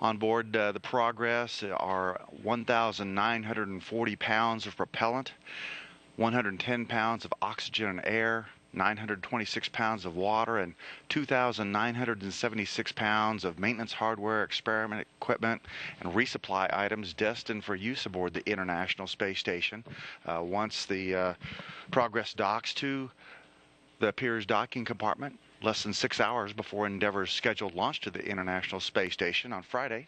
On board uh, the Progress are 1,940 pounds of propellant, 110 pounds of oxygen and air, 926 pounds of water, and 2,976 pounds of maintenance hardware, experiment equipment, and resupply items destined for use aboard the International Space Station. Uh, once the uh, Progress docks to the Pirs docking compartment, less than six hours before Endeavour's scheduled launch to the International Space Station on Friday.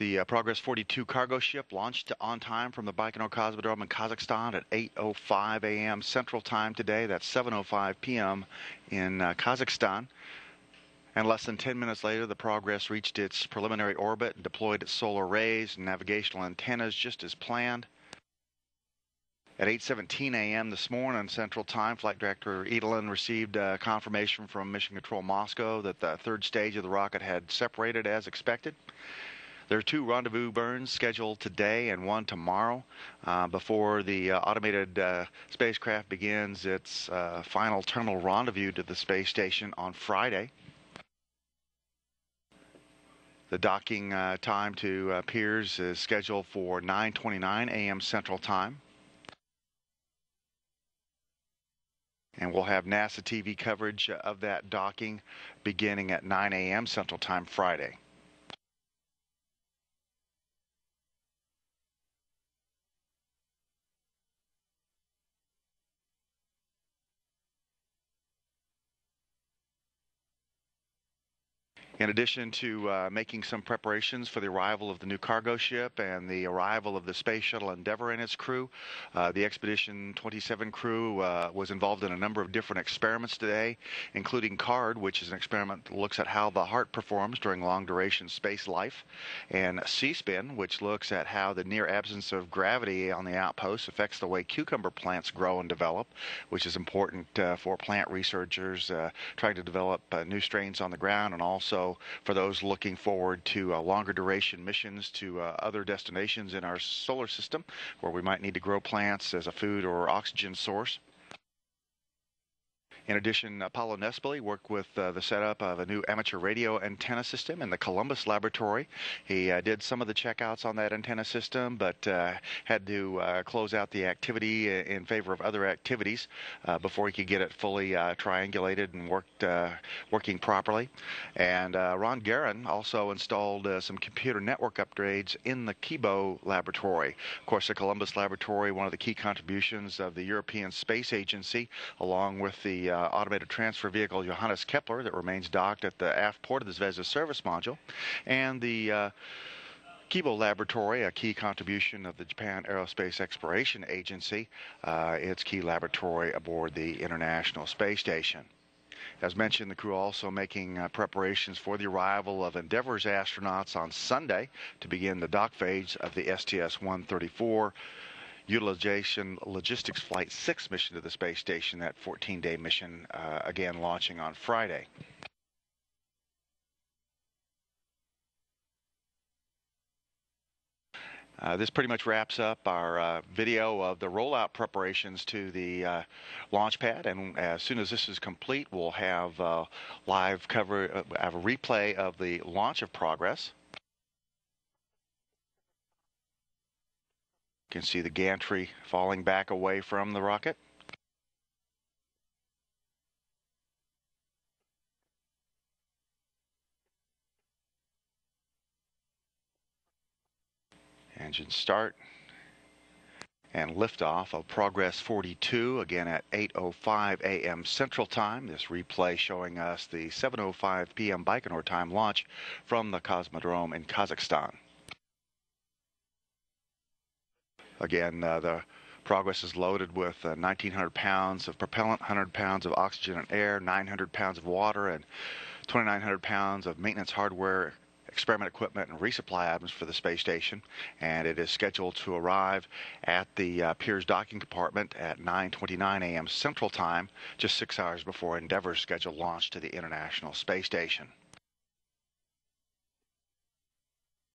The uh, Progress 42 cargo ship launched on time from the Baikonur Cosmodrome in Kazakhstan at 8.05 a.m. Central Time today. That's 7.05 p.m. in uh, Kazakhstan. And less than 10 minutes later, the Progress reached its preliminary orbit and deployed its solar arrays and navigational antennas just as planned. At 8:17 a.m. this morning Central Time, Flight Director Edelen received uh, confirmation from Mission Control Moscow that the third stage of the rocket had separated as expected. There are two rendezvous burns scheduled today and one tomorrow uh, before the uh, automated uh, spacecraft begins its uh, final terminal rendezvous to the space station on Friday. The docking uh, time to uh, Pirs is scheduled for 9:29 a.m. Central Time. And we'll have NASA TV coverage of that docking beginning at 9 a.m. Central Time Friday. In addition to uh, making some preparations for the arrival of the new cargo ship and the arrival of the Space Shuttle Endeavour and its crew, uh, the Expedition 27 crew uh, was involved in a number of different experiments today, including CARD, which is an experiment that looks at how the heart performs during long duration space life, and C-SPIN, which looks at how the near absence of gravity on the outpost affects the way cucumber plants grow and develop, which is important uh, for plant researchers uh, trying to develop uh, new strains on the ground and also for those looking forward to uh, longer duration missions to uh, other destinations in our solar system where we might need to grow plants as a food or oxygen source. In addition, Paolo Nespoli worked with uh, the setup of a new amateur radio antenna system in the Columbus laboratory. He uh, did some of the checkouts on that antenna system, but uh, had to uh, close out the activity in favor of other activities uh, before he could get it fully uh, triangulated and worked working properly. And Ron Garan also installed some computer network upgrades in the Kibo laboratory. Of course, the Columbus laboratory, one of the key contributions of the European Space Agency, along with the uh, automated transfer vehicle Johannes Kepler that remains docked at the aft port of the Zvezda service module, and the uh, Kibo Laboratory, a key contribution of the Japan Aerospace Exploration Agency, uh, its key laboratory aboard the International Space Station. As mentioned, the crew also making uh, preparations for the arrival of Endeavour's astronauts on Sunday to begin the dock phase of the STS-134 utilization logistics flight 6 mission to the space station, that 14-day mission, uh, again launching on Friday. Uh, this pretty much wraps up our uh, video of the rollout preparations to the uh, launch pad. And as soon as this is complete, we'll have uh, live cover, uh, have a replay of the launch of Progress. Can see the gantry falling back away from the rocket. Engine start and liftoff of Progress 42 again at 8:05 a.m. Central Time. This replay showing us the 7:05 p.m. Baikonur time launch from the Cosmodrome in Kazakhstan. Again, uh, the Progress is loaded with uh, 1,900 pounds of propellant, 100 pounds of oxygen and air, 900 pounds of water, and 2,900 pounds of maintenance hardware, experiment equipment, and resupply items for the space station. And it is scheduled to arrive at the uh, Pirs docking compartment at 9:29 a.m. Central Time, just six hours before Endeavour's scheduled launch to the International Space Station.